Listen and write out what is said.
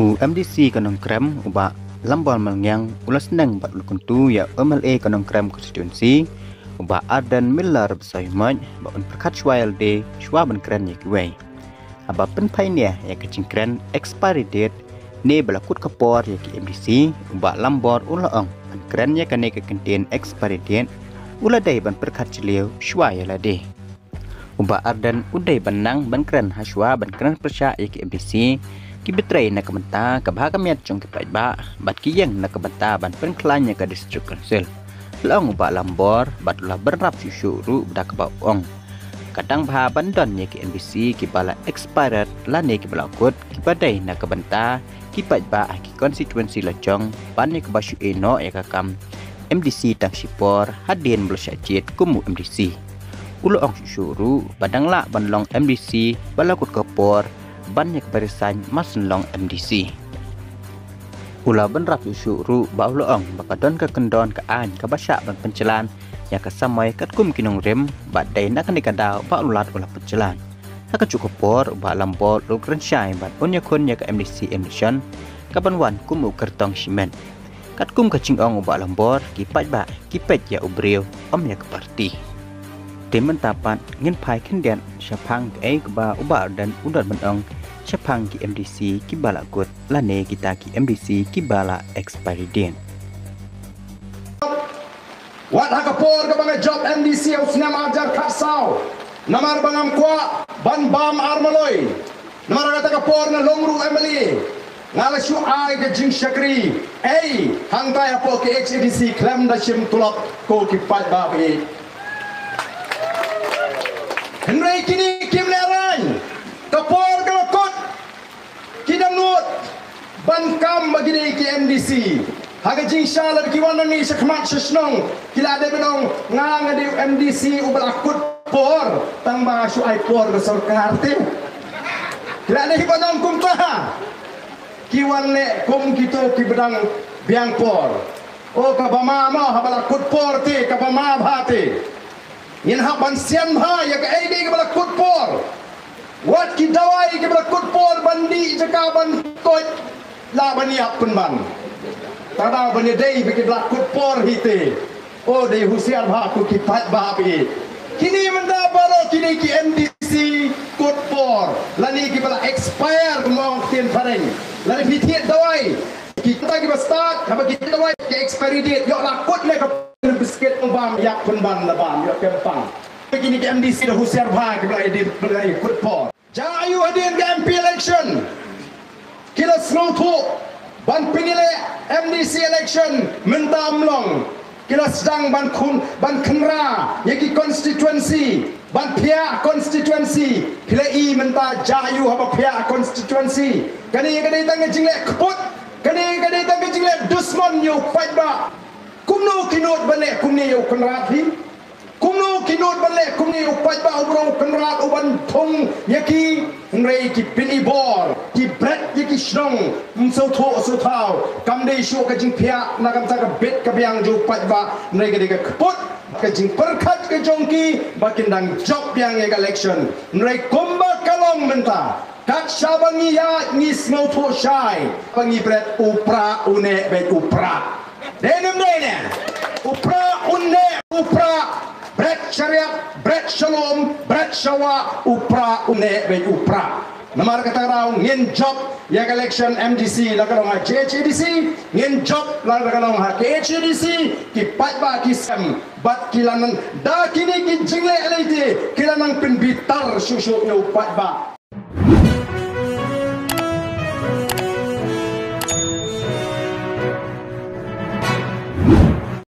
UMDC kanong krem uba lambal mangyang ulas nang bat lukuntu ya MLA kanong krem constituency uba Arden Miller besaymat ba un perkat shwail de shwa ban kren ya kiwai aba pen painia ya kacing kren expiry date ne balakut kapor ya ki MDC uba lambor ulaong ban kren ya kane ke contain expiry date ula dai ban perkat chliu shwa de uba Arden udai banang ban kren hashwa ban kren persya ya ki MDC ki betray na kamanta kabha kamiat chong kipai ba bat ki yang na kabanta ban pen klanya ka district council long ba lambor bat la berap syushu ru dak ba ong. Kadang bha bandon ye ki NBC ki bala expired la ne ki balakut ki badai na kabanta ki pai ba ki constituency la ban ne ka bashu eno e ka kam MDC tang sipor hadin bel syajit kumu MDC ulo ong syushu ru badang la ban long MDC balakut kapor banyak barisan masun long MDC. Ula ben rap yusu ru ba uloong baka don ke kendon ke an ke basya ban pencelan ya ke samai kat kum kinong rem ba dai nak ni kadau ba ulat ula pencelan. Haka cukup por ba lambol lu krensyai ban onya kun ya ke MDC emission ke ban wan kum kertong simen. Kat kum ke cingong ba lambor ki pat ba ya ubriu om ya ke parti. Temen tapat ngin pai kendian syapang ke ke ba uba dan udat menong Chapang ki MDC ki bala gut lane kita ki MDC ki bala expiry date. Wat haka por ka banga job MDC au sinam ajar kat sau. Namar bangam kwa ban bam armaloy. Namar kata ka por na longru MLA. Ngala ai ke jing shakri. Ei, hangtai apo ke HDC klem da shim tulak ko ki pat ba kini kim le ran. Kapor ka kot. Kidam nut. Ban kam bagi ni ki MDC. Haga jing shala ki ni sakmat sesnong. Kila de benong ngang di MDC ubal akut por tang ba shu ai por ke sarkar te. Kila de benong kum ta. Ki wane kum kito ki bedang biang por. O ka bama ma habal akut por te ka bama bha te. Yin ha ban bha ya ka ai de ka bal akut por. Wat ki dawai ki bal akut por bandi jaka ban kot la baniap kun ban. Tada bani dei bikin lakut por hite. Oh dei husiar bah aku kipat bah api. Kini menda balo kini ki MDC kut por. Lani ki bala expire kumong tien pareng. Lani pitiet dawai. Kita ki start, apa kita dawai ki expiry date. Yok lakut le ka biskuit umbam yak pun ban labam yok kempang. Kini ki MDC dah husiar bah ki bala edit bala kut por. Jangan ayu hadir ke MP election. Slow talk ban pinile MDC election minta amlong kila sedang ban kun ban kenra yaki constituency ban pia constituency kila i minta jayu haba pia constituency kani kani tang jingle keput. Kani kani tang jingle dusman yo fight ba kumno kinot bane kumni yo kenra thi kumno kinot bale kumni upat ba ubro kenrat uban thong yaki ngrei ki pini bor ki bret yaki shrong. Mso tho so thao kam dei shu ka jing phia na kam ta ka bet ka biang ju pat ba ngrei ka de ka kput ka jing perkhat ka jongki bakin dang job biang ye election. Ngrei kumba kalong menta. Kat shabangi ya ni smo tho shai. Pangi bret upra une bet upra denem dene upra une upra Brett Syariat, Brett Shalom, Brett Shawa, Upra, Une, Be Upra. Namar kata raw ngin job ya election MDC la kalong ha JHDC ngin job la kalong ha KHDC ki pat ba ki sem bat kilanan da kini ki jingle LID kilanan pin bitar susu yo pat ba